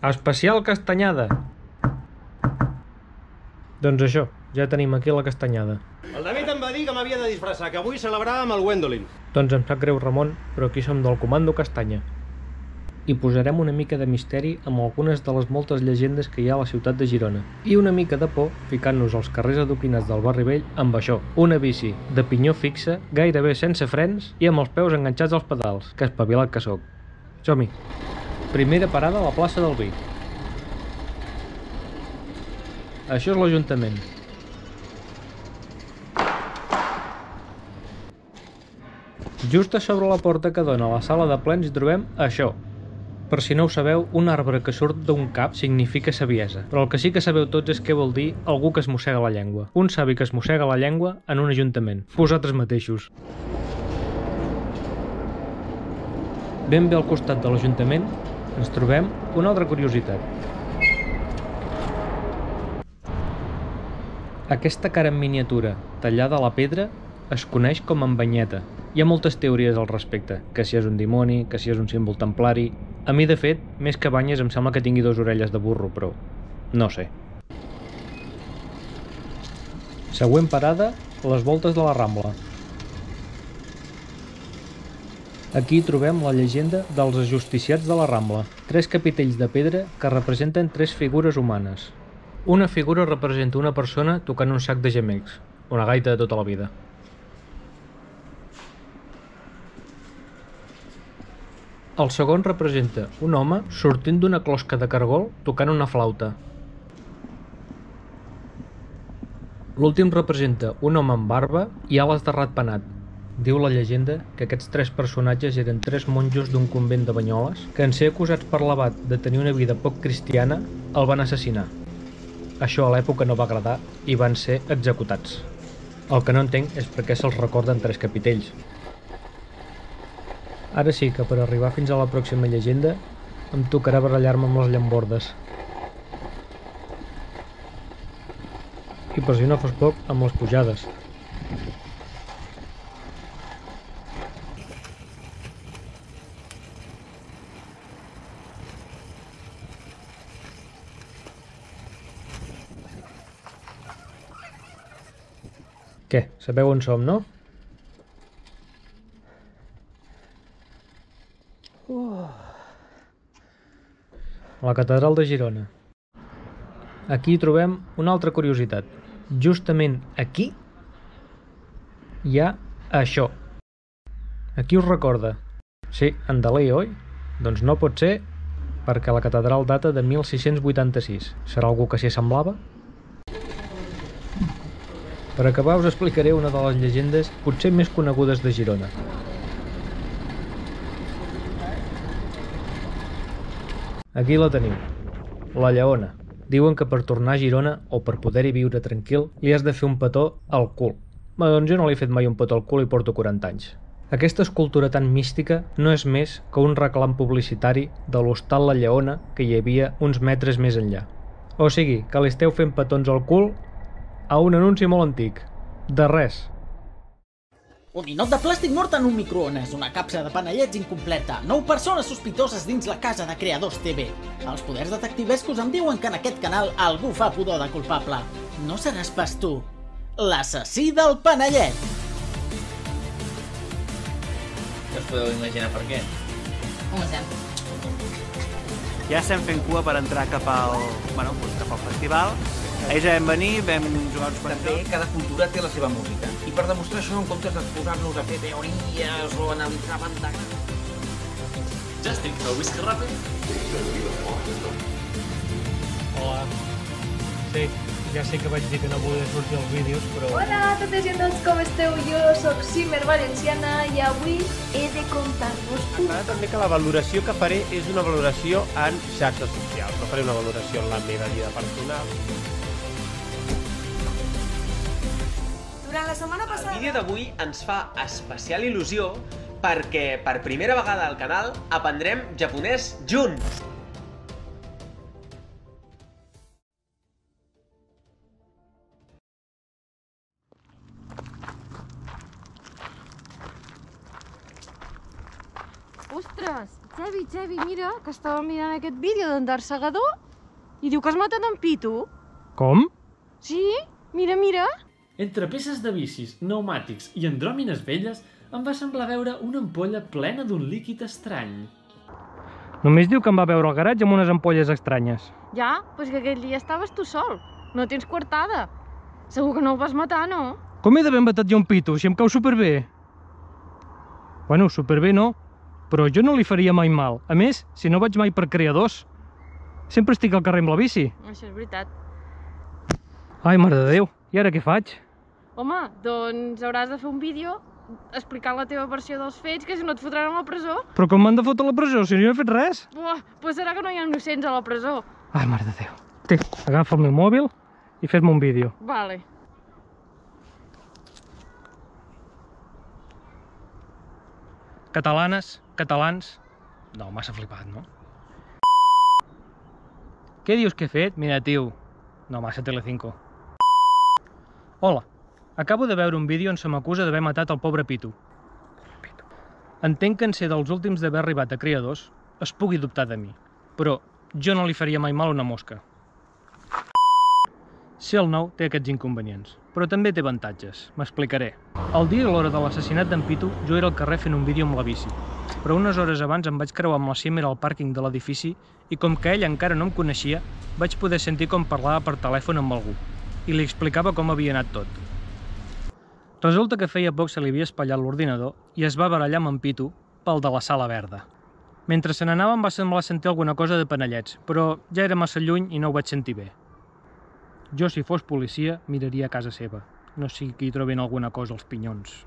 Especial castanyada! Doncs això, ja tenim aquí la castanyada. El David em va dir que m'havia de disfressar, que avui celebràvem el Gwendolyn. Doncs em sap greu, Ramon, però aquí som del Comando Castanya. I posarem una mica de misteri amb algunes de les moltes llegendes que hi ha a la ciutat de Girona. I una mica de por ficant-nos als carrers adoquinats del barri vell amb això, una bici de pinyó fixa, gairebé sense frens i amb els peus enganxats als pedals, que espavilat que sóc. Som-hi! Primera parada a la plaça del Vi. Això és l'Ajuntament. Just a sobre la porta que dona a la sala de plens trobem això. Per si no ho sabeu, un arbre que surt d'un cap significa saviesa, però el que sí que sabeu tots és què vol dir algú que es mossega la llengua. Un savi que es mossega la llengua en un ajuntament. Vosaltres mateixos. Ben bé al costat de l'Ajuntament ens trobem una altra curiositat. Aquesta cara en miniatura, tallada a la pedra, es coneix com en banyeta. Hi ha moltes teories al respecte, que si és un dimoni, que si és un símbol templari... A mi, de fet, més que banyes em sembla que tingui dues orelles de burro, però no sé. Següent parada, les voltes de la Rambla. Aquí trobem la llegenda dels ajusticiats de la Rambla, tres capitells de pedra que representen tres figures humanes. Una figura representa una persona tocant un sac de gemecs, una gaita de tota la vida. El segon representa un home sortint d'una closca de cargol tocant una flauta. L'últim representa un home amb barba i ales de ratpenat. Diu la llegenda que aquests tres personatges eren tres monjos d'un convent de Banyoles que en ser acusats per l'abat de tenir una vida poc cristiana el van assassinar. Això a l'època no va agradar i van ser executats. El que no entenc és per què se'ls recorden tres capitells. Ara sí que per arribar fins a la pròxima llegenda em tocarà barallar-me amb les llambordes. I per si no fos poc, amb les pujades. Què? Sabeu on som, no? la catedral de Girona. Aquí trobem una altra curiositat. Justament aquí hi ha això. Aquí us recorda. Sí, en Dalí, oi? Doncs no pot ser perquè la catedral data de 1686. Serà algú que s'hi semblava? Per acabar us explicaré una de les llegendes potser més conegudes de Girona. Aquí la teniu, la lleona. Diuen que per tornar a Girona o per poder-hi viure tranquil li has de fer un petó al cul. Bé, doncs jo no li he fet mai un petó al cul i porto 40 anys. Aquesta escultura tan mística no és més que un reclam publicitari de l'hostal La Lleona que hi havia uns metres més enllà. O sigui, que li esteu fent petons al cul a un anunci molt antic. De res. Un ninot de plàstic mort en un microones, una capsa de panellets incompleta, nou persones sospitoses dins la casa de Creadors TV. Els poders detectivescos em diuen que en aquest canal algú fa pudor de culpable. No seràs pas tu, l'assassí del panellet. No us podeu imaginar per què. Home, Sam. Ja estem fent cua per entrar cap al, bueno, doncs cap al festival. Ahir ja vam venir, vam jugar uns quants També jocs. cada cultura té la seva música. I per demostrar això, en comptes de posar-nos a fer teories o analitzar banda... Justin, que el whisky ràpid? Hola. Sí, ja sé que vaig dir que no volia sortir als vídeos, però... Hola a totes i a tots, com esteu? Jo sóc Simmer Valenciana i avui he de contar-vos. M'agrada també que la valoració que faré és una valoració en xarxes socials. No faré una valoració en la meva vida personal. Durant la setmana El passada... vídeo d'avui ens fa especial il·lusió perquè per primera vegada al canal aprendrem japonès junts. Ostres, Xevi, Xevi, mira, que estava mirant aquest vídeo d'Endarsegador i diu que has matat en Pitu. Com? Sí? Mira, mira. Entre peces de bicis, pneumàtics i andròmines velles, em va semblar veure una ampolla plena d'un líquid estrany. Només diu que em va veure al garatge amb unes ampolles estranyes. Ja, doncs que aquell dia estaves tu sol. No tens coartada. Segur que no el vas matar, no? Com he d'haver matat jo un pito, si em cau superbé? Bueno, superbé no, però jo no li faria mai mal. A més, si no vaig mai per creadors, sempre estic al carrer amb la bici. Això és veritat. Ai, mare de Déu, i ara què faig? Home, doncs hauràs de fer un vídeo explicant la teva versió dels fets, que si no et fotran a la presó. Però com m'han de fotre a la presó, si no he fet res? Buah, doncs serà que no hi ha innocents a la presó. Ai, mare de Déu. Té, agafa el meu mòbil i fes-me un vídeo. Vale. Catalanes, catalans... No, massa flipat, no? Què dius que he fet? Mira, tio. No, massa Telecinco. Hola, acabo de veure un vídeo on se m'acusa d'haver matat el pobre Pitu. Entenc que en ser dels últims d'haver arribat a creadors es pugui dubtar de mi, però jo no li faria mai mal una mosca. Ser el nou té aquests inconvenients, però també té avantatges. M'explicaré. El dia i l'hora de l'assassinat d'en Pitu, jo era al carrer fent un vídeo amb la bici, però unes hores abans em vaig creuar amb la Cimer al pàrquing de l'edifici i com que ell encara no em coneixia, vaig poder sentir com parlava per telèfon amb algú i li explicava com havia anat tot. Resulta que feia poc se li havia espatllat l'ordinador i es va barallar amb en Pitu pel de la sala verda. Mentre se n'anava em va semblar sentir alguna cosa de panellets, però ja era massa lluny i no ho vaig sentir bé. Jo, si fos policia, miraria a casa seva. No sigui que hi trobin alguna cosa als pinyons.